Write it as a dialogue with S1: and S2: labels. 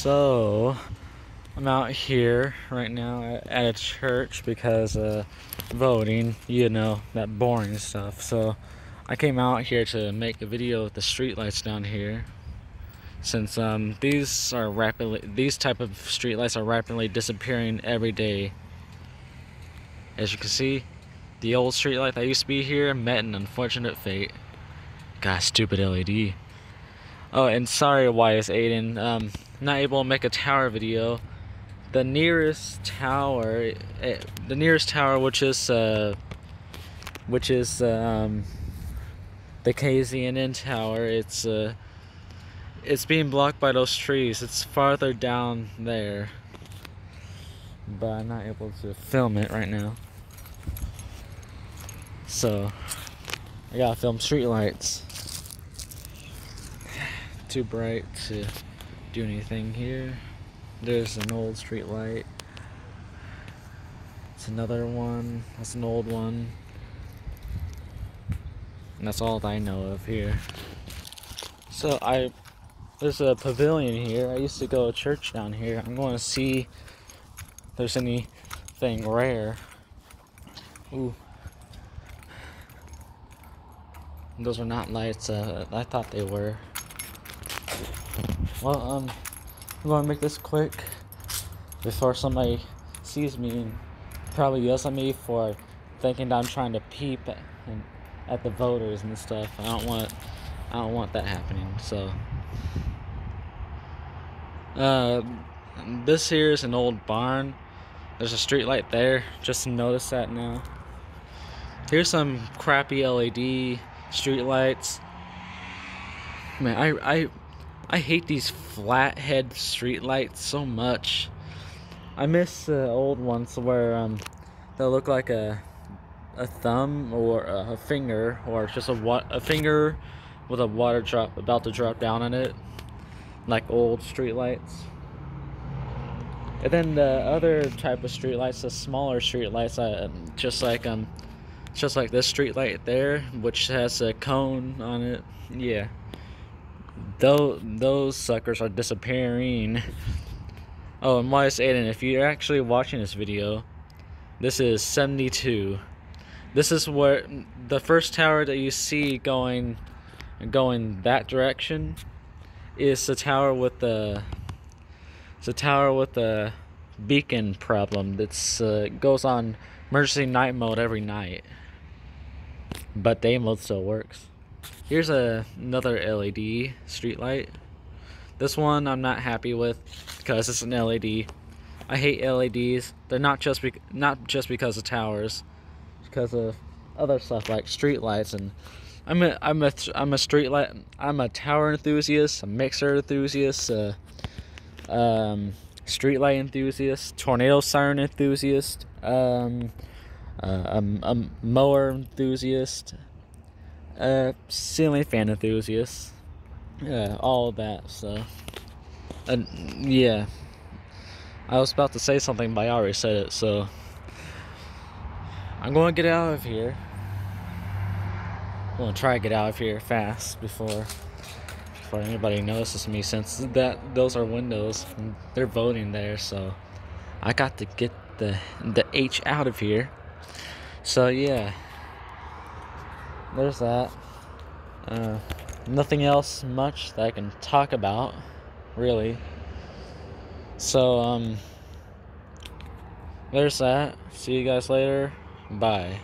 S1: So, I'm out here right now at a church because uh, voting, you know, that boring stuff. So, I came out here to make a video with the streetlights down here. Since um, these are rapidly, these type of streetlights are rapidly disappearing every day. As you can see, the old streetlight that used to be here met an unfortunate fate. God, stupid LED. Oh, and sorry, YS Aiden. Um, not able to make a tower video. The nearest tower, eh, the nearest tower, which is uh, which is um, the KZNN tower. It's uh, it's being blocked by those trees. It's farther down there, but I'm not able to film it right now. So I gotta film streetlights too bright to do anything here. There's an old street light. It's another one. That's an old one. And that's all that I know of here. So I there's a pavilion here. I used to go to church down here. I'm going to see if there's anything rare. Ooh. Those are not lights. Uh, I thought they were. Well, um, I'm gonna make this quick before somebody sees me and probably yells at me for thinking that I'm trying to peep at, at the voters and stuff. I don't want, I don't want that happening. So, uh, this here is an old barn. There's a street light there. Just notice that now. Here's some crappy LED street lights. Man, I I I hate these flathead streetlights so much. I miss the uh, old ones where um, they look like a a thumb or a finger or just a wa a finger with a water drop about to drop down on it, like old streetlights. And then the other type of streetlights, the smaller streetlights, uh, just like um, just like this streetlight there, which has a cone on it. Yeah those those suckers are disappearing. Oh, and YS Aiden, if you're actually watching this video, this is 72. This is where the first tower that you see going going that direction is the tower with the it's a tower with the beacon problem that's uh, goes on emergency night mode every night but day mode still works Here's a, another LED street light. This one I'm not happy with because it's an LED. I hate LEDs. They're not just not just because of towers, because of other stuff like street lights and I'm a I'm a I'm a street light I'm a tower enthusiast, a mixer enthusiast, uh, um, street light enthusiast, tornado siren enthusiast, um, uh, a, a mower enthusiast, uh, ceiling fan enthusiast, yeah, all that stuff. And yeah, I was about to say something, but I already said it, so I'm going to get out of here. I'm going to try to get out of here fast before before anybody notices me, since that those are windows. they're voting there, so I got to get the the H out of here. So yeah there's that. Uh, nothing else much that I can talk about, really. So, um, there's that. See you guys later. Bye.